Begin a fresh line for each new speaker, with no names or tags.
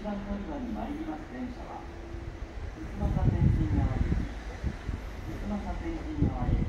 ちら小岩に参ります。電車は、宇都宮天神側行き、宇都宮天神側へ。